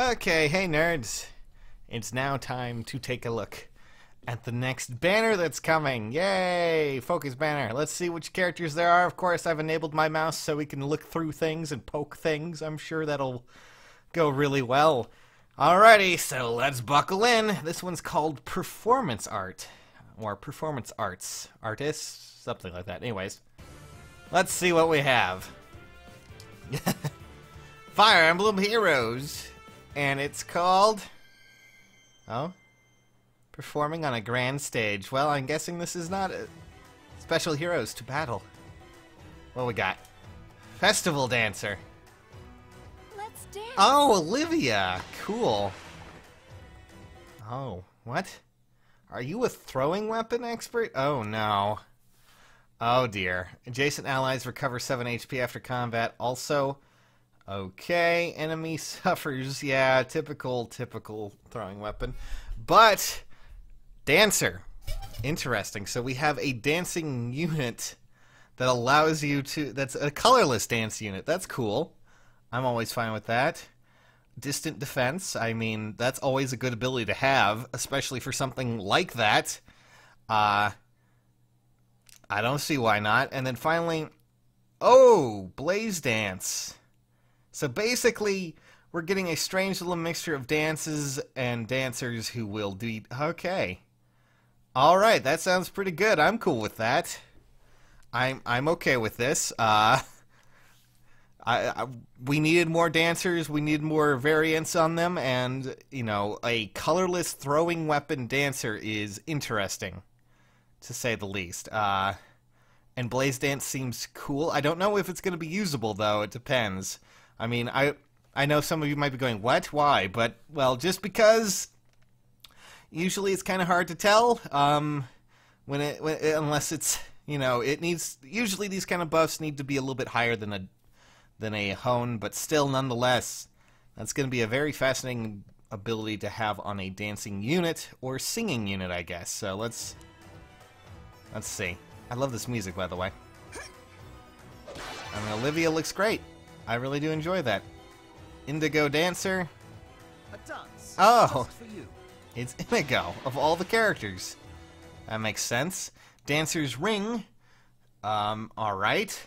Okay, hey nerds. It's now time to take a look at the next banner that's coming. Yay! Focus banner. Let's see which characters there are. Of course, I've enabled my mouse so we can look through things and poke things. I'm sure that'll go really well. Alrighty, so let's buckle in. This one's called Performance Art. Or Performance Arts. Artists? Something like that. Anyways, let's see what we have. Fire Emblem Heroes. And it's called. Oh? Performing on a grand stage. Well, I'm guessing this is not a special heroes to battle. What we got? Festival dancer. Let's dance. Oh, Olivia. Cool. Oh, what? Are you a throwing weapon expert? Oh no. Oh dear. Adjacent allies recover 7 HP after combat. Also, okay, enemy suffers. Yeah, typical, typical throwing weapon. But, dancer. Interesting. So we have a dancing unit that allows you to. That's a colorless dance unit. That's cool. I'm always fine with that. Distant defense. I mean, that's always a good ability to have, especially for something like that. Uh, I don't see why not. And then finally, oh, Blaze Dance. So basically, we're getting a strange little mixture of dances and dancers who will do. Okay. All right, that sounds pretty good. I'm cool with that. I'm I'm okay with this. Uh, I, I, we needed more dancers. We needed more variants on them, and you know, a colorless throwing weapon dancer is interesting, to say the least. Uh, and Blaze Dance seems cool. I don't know if it's going to be usable though. It depends. I mean, I I know some of you might be going, "What? Why?" But well, just because. Usually, it's kind of hard to tell. Um, when it when, unless it's you know it needs usually these kind of buffs need to be a little bit higher than a than a hone, but still, nonetheless, that's going to be a very fascinating ability to have on a dancing unit or singing unit, I guess. So let's let's see. I love this music, by the way. I mean, Olivia looks great. I really do enjoy that. Indigo Dancer. A dance. Oh. For you. It's Inigo of all the characters. That makes sense. Dancer's Ring. Um, all right.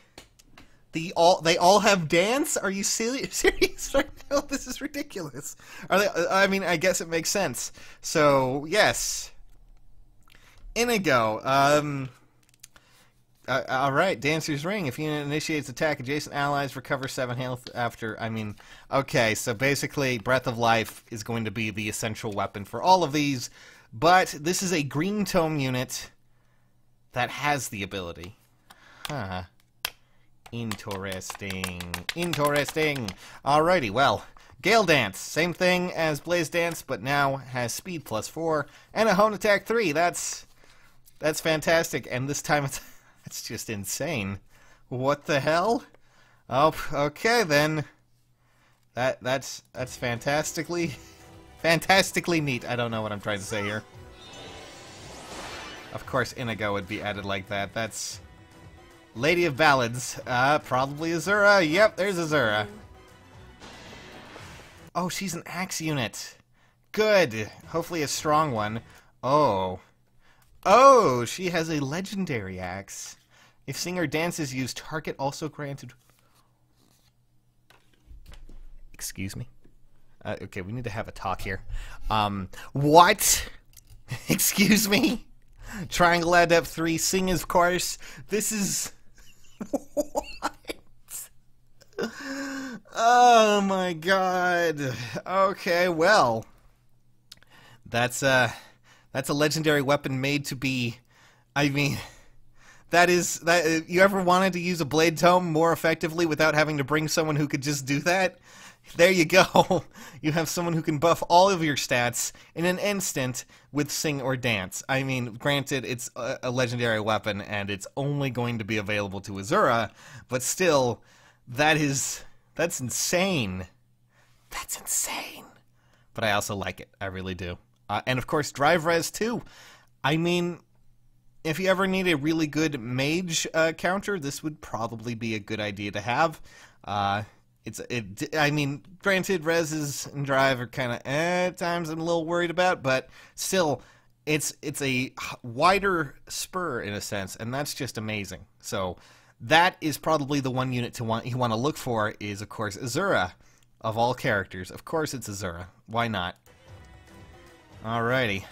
The all they all have dance? Are you serious? Serious right now? This is ridiculous. Are they? I mean, I guess it makes sense. So yes, Inigo. Um. Uh, all right, Dancer's Ring. If unit initiates attack, adjacent allies recover seven health after. I mean, okay, so basically, Breath of Life is going to be the essential weapon for all of these, but this is a Green Tome unit that has the ability. Huh. Interesting. Interesting. Alrighty, well, Gale Dance, same thing as Blaze Dance, but now has speed plus four and a hone attack three. That's that's fantastic, and this time it's it's just insane. What the hell? Oh, okay then. That that's that's fantastically fantastically neat. I don't know what I'm trying to say here. Of course, Inigo would be added like that. That's Lady of Ballads. Uh, probably Azura. Yep, there's Azura. Oh, she's an axe unit. Good. Hopefully a strong one. Oh. Oh, she has a legendary axe. If singer dances use target also granted. Excuse me. Uh, okay, we need to have a talk here. Um, what? Excuse me? Triangle Adept 3, Sing of course. This is. what? Oh my god. Okay, well. That's uh that's a legendary weapon made to be I mean that is that you ever wanted to use a blade tome more effectively without having to bring someone who could just do that? There you go. You have someone who can buff all of your stats in an instant with sing or dance. I mean, granted, it's a, a legendary weapon and it's only going to be available to Azura, but still, that is that's insane. That's insane. But I also like it. I really do. Uh, and of course, Drive Res too. I mean, if you ever need a really good mage uh, counter, this would probably be a good idea to have. Uh, it's it. I mean, granted, Rez's and Drive are kind of eh, at times. I'm a little worried about, but still, it's it's a wider spur in a sense, and that's just amazing. So that is probably the one unit to want you want to look for is of course Azura, of all characters. Of course, it's Azura. Why not? Alrighty.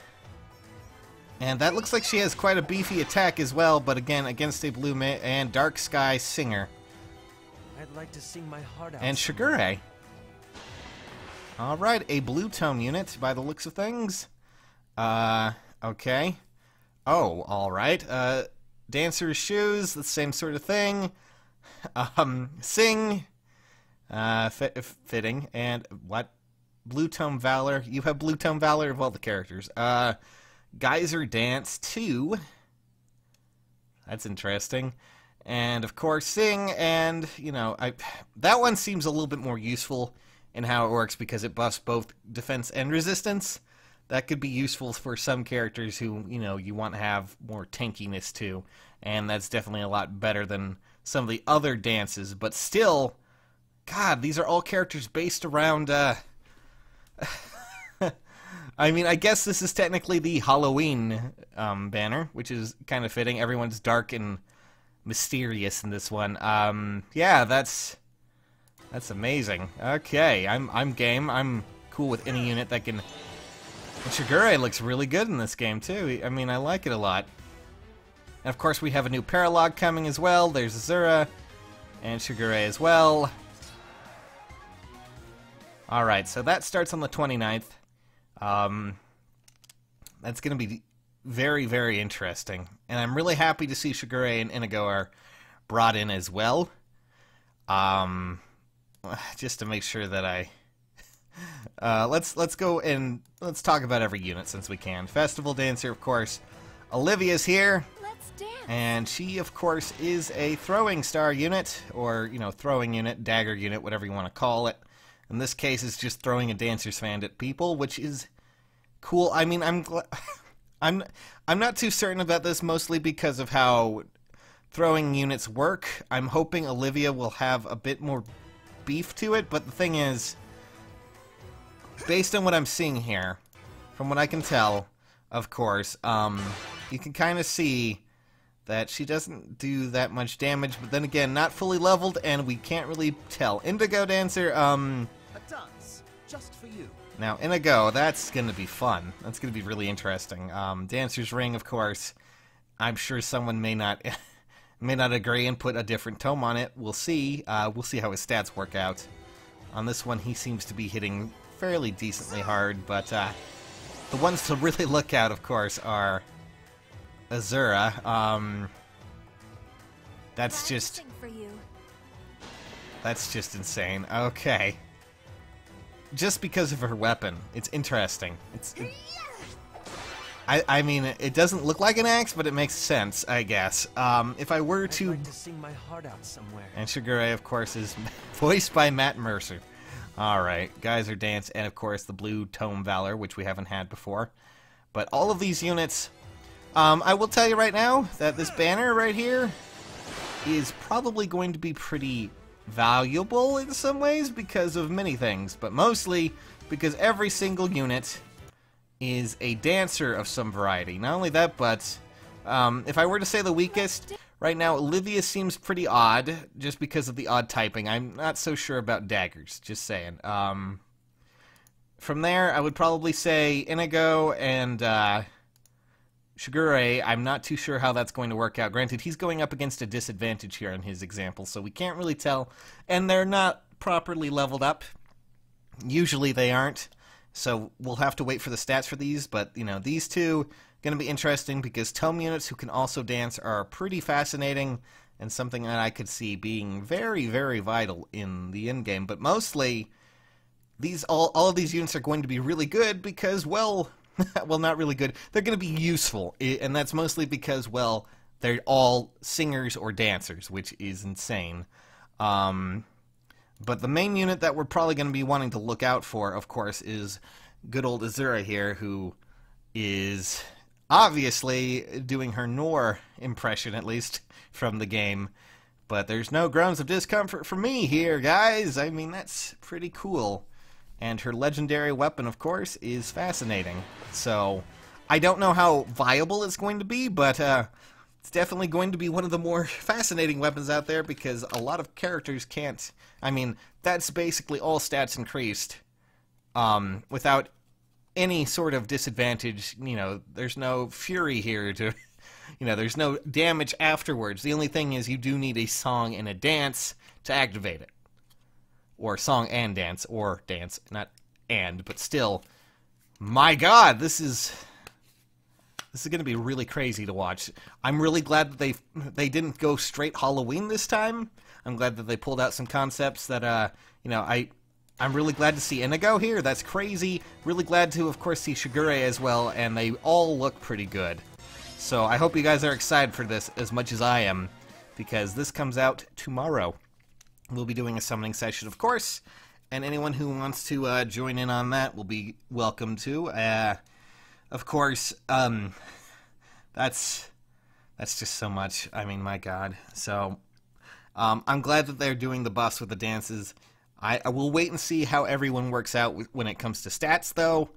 And that looks like she has quite a beefy attack as well, but again, against a Blue Ma- and Dark Sky Singer. I'd like to sing my heart out. And Shigure. Alright, a blue tome unit by the looks of things. Uh, okay. Oh, alright. Uh, Dancer's Shoes, the same sort of thing. Um, Sing. Uh, fit, fitting. And what? Blue Tome Valor. You have Blue Tome Valor of all the characters. Uh, Geyser Dance 2. That's interesting. And of course, Sing, and you know, I that one seems a little bit more useful in how it works because it buffs both defense and resistance. That could be useful for some characters who you know you want to have more tankiness to, and that's definitely a lot better than some of the other dances. But still, God, these are all characters based around. Uh, I mean, I guess this is technically the Halloween um, banner, which is kind of fitting. Everyone's dark and mysterious in this one. Um, yeah, that's that's amazing. Okay, I'm I'm game. I'm cool with any unit that can. Shigure looks really good in this game too. I mean, I like it a lot. And of course, we have a new Paralogue coming as well. There's Azura and Shigure as well. All right, so that starts on the 29th. Um, that's going to be very, very interesting. And I'm really happy to see Shigure and Inigo are brought in as well. Um, just to make sure that I. Uh, let's let's go and let's talk about every unit since we can. Festival Dancer, of course. Olivia's here, and she, of course, is a throwing star unit, or you know, throwing unit, dagger unit, whatever you want to call it. In this case, it's just throwing a dancer's fan at people, which is cool. I mean, I'm I'm I'm not too certain about this, mostly because of how throwing units work. I'm hoping Olivia will have a bit more beef to it, but the thing is, based on what I'm seeing here, from what I can tell, of course, um, you can kind of see that she doesn't do that much damage, but then again, not fully leveled, and we can't really tell. Indigo Dancer, um, just for you. now Indigo, that's gonna be fun. That's gonna be really interesting. Um, Dancer's Ring, of course. I'm sure someone may not may not agree and put a different tome on it. We'll see. Uh, we'll see how his stats work out. On this one, he seems to be hitting fairly decently hard, but uh, the ones to really look at, of course, are Azura. Um, that's just Dancing for you. that's just insane. Okay. Just because of her weapon. It's interesting. It's it- I I mean it doesn't look like an axe, but it makes sense, I guess. Um if I were to like to sing my heart out somewhere. and Shigure of course is voiced by Matt Mercer. All right, Geyser Dance and of course the Blue Tome Valor, which we haven't had before. But all of these units um, I will tell you right now that this banner right here is probably going to be pretty valuable in some ways because of many things, but mostly because every single unit is a dancer of some variety. Not only that, but um, if I were to say the weakest, right now Olivia seems pretty odd just because of the odd typing. I'm not so sure about daggers, just saying. Um, from there, I would probably say Inigo and. Uh, Shigure, I'm not too sure how that's going to work out. Granted, he's going up against a disadvantage here in his example, so we can't really tell. And they're not properly leveled up. Usually they aren't. So we'll have to wait for the stats for these, but you know, these two going to be interesting because tome units who can also dance are pretty fascinating and something that I could see being very very vital in the end game, but mostly these all all of these units are going to be really good because well well not really good they're going to be useful and that's mostly because well they're all singers or dancers which is insane um, but the main unit that we're probably going to be wanting to look out for of course is good old azura here who is obviously doing her nor impression at least from the game But there's no groans of discomfort for me here, guys. I mean, that's pretty cool. And her legendary weapon, of course, is fascinating. So, I don't know how viable it's going to be, but uh, it's definitely going to be one of the more fascinating weapons out there because a lot of characters can't. I mean, that's basically all stats increased um, without any sort of disadvantage. You know, there's no fury here to. You know, there's no damage afterwards. The only thing is you do need a song and a dance to activate it. Or song and dance, or dance, not and, but still. My god, this is this is going to be really crazy to watch. I'm really glad that they they didn't go straight Halloween this time. I'm glad that they pulled out some concepts that uh, you know, I I'm really glad to see Inigo here. That's crazy. Really glad to of course see Shigure as well and they all look pretty good. So I hope you guys are excited for this as much as I am, because this comes out tomorrow. We'll be doing a summoning session, of course, and anyone who wants to uh, join in on that will be welcome to. Uh, of course, um, that's that's just so much. I mean, my God. So um, I'm glad that they're doing the bus with the dances. I, I will wait and see how everyone works out when it comes to stats, though.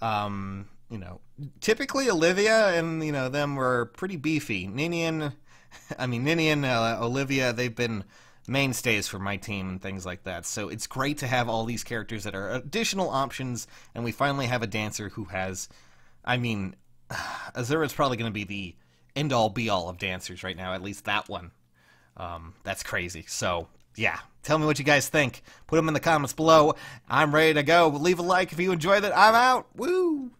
Um, you know, typically Olivia and you know them were pretty beefy. Ninian, I mean Ninian, uh, Olivia, they've been mainstays for my team and things like that. So it's great to have all these characters that are additional options, and we finally have a dancer who has, I mean, Azura's probably going to be the end all be all of dancers right now. At least that one. Um, that's crazy. So yeah, tell me what you guys think. Put them in the comments below. I'm ready to go. Leave a like if you enjoyed it. I'm out. Woo!